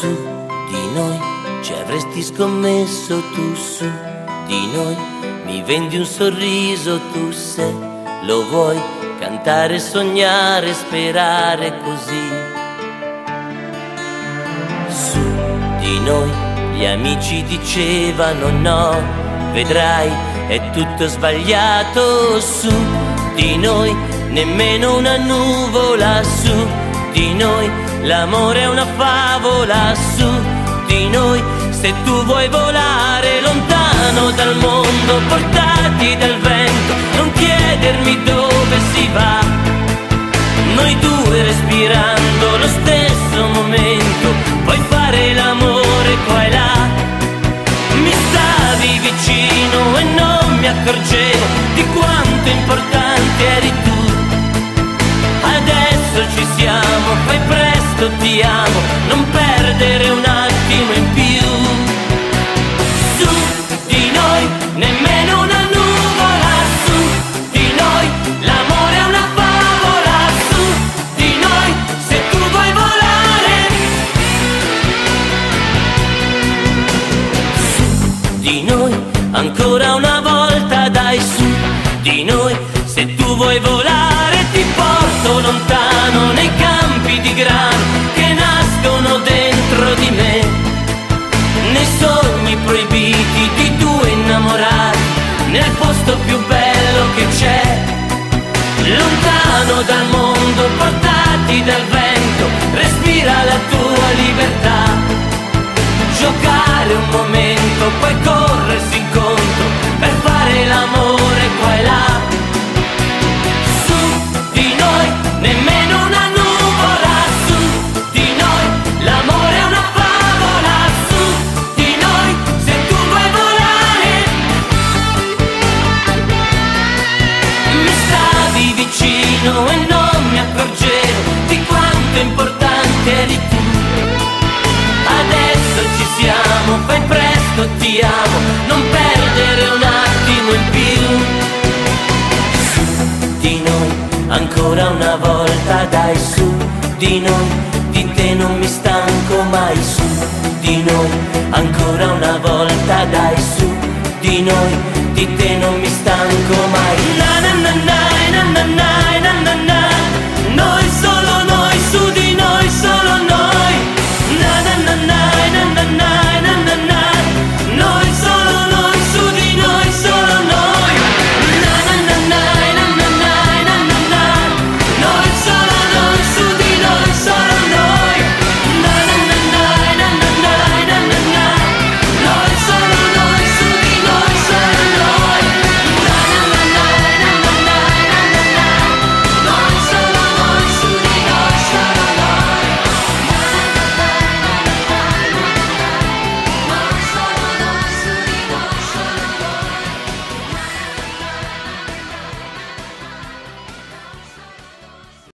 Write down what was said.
su di noi ci avresti scommesso tu su di noi. Mi vendi un sorriso tu se lo vuoi cantare, sognare, sperare così. Su di noi gli amici dicevano no vedrai è tutto sbagliato. Su di noi nemmeno una nuvola su di noi. L'amore è una favola su di noi. Se tu vuoi volare lontano dal mondo portati dal vento non chiedermi dove si va. Noi due respirando lo stesso momento puoi fare l'amore qua e là? Mi stavi vicino e non mi accorgevo di quanto importante eri tu di noi ancora una volta dai su di noi. Se tu vuoi volare ti porto lontano nei campi di grano che nascono dentro di me. Nei sogni proibiti di due innamorati nel posto più bello che c'è. Lontano dal mondo portati dal vento respira la tua libertà. Giocare un momento hueco ancora una volta dai su di noi di te non mi stanco mai su. Di noi ancora una volta dai su di noi di te non mi stanco mai